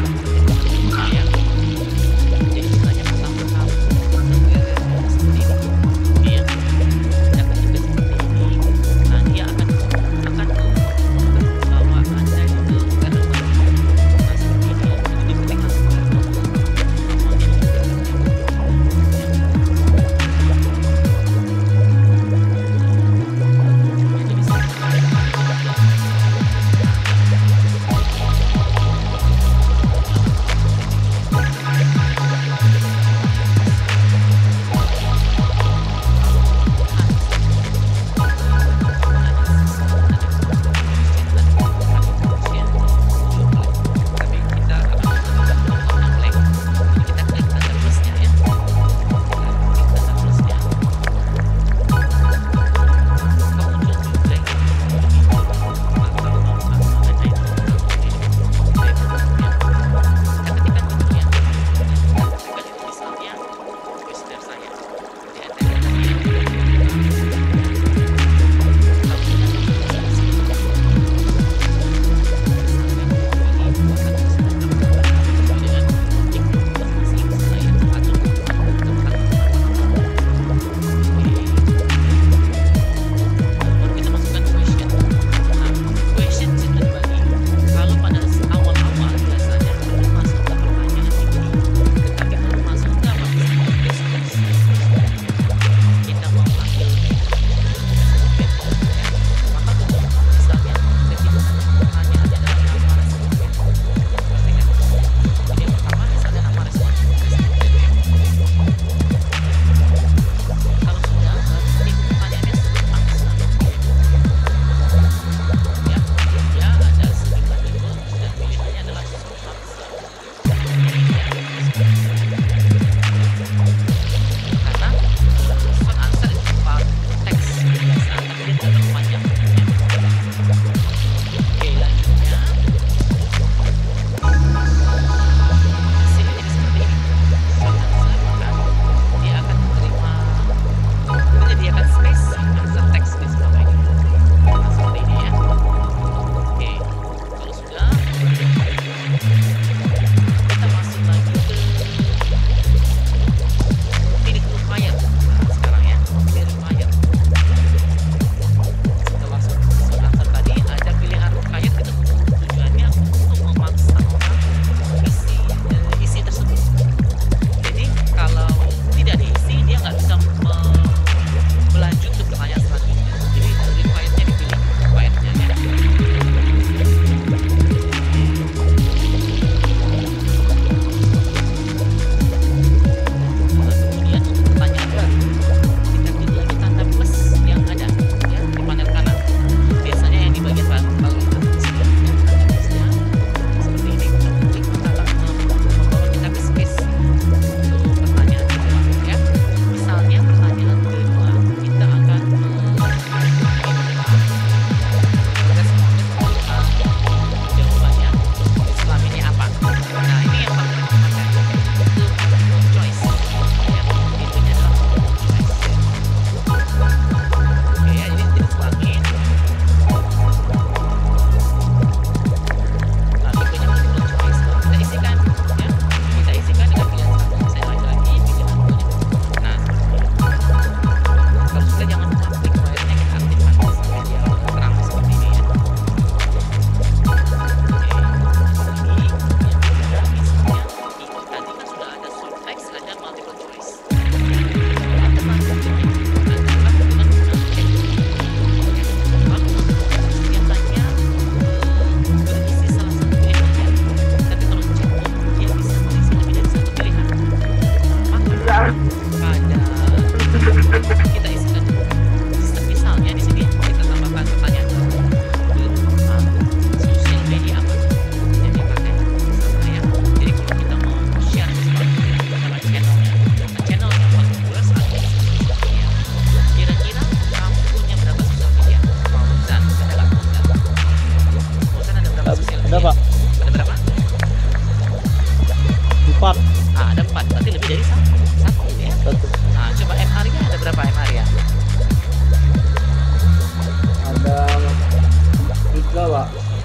Bye.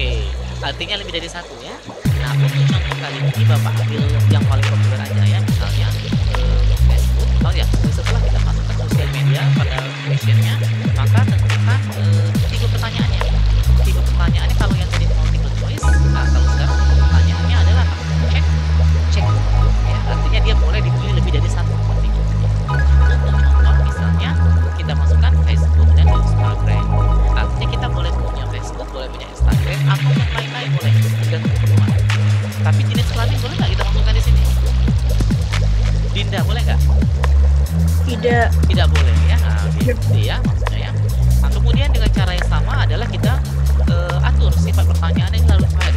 Oke, artinya lebih dari satu ya. Nah, untuk contoh kali ini Bapak ambil yang paling populer aja ya, misalnya eh, Facebook. Oh ya, setelah kita masukkan sosial media pada questionnya, maka tentu boleh nggak kita masukkan di sini? Dinda boleh nggak? Tidak. Tidak boleh ya. Nah, gitu ya maksudnya ya. Nah, kemudian dengan cara yang sama adalah kita uh, atur sifat pertanyaan yang lalu lain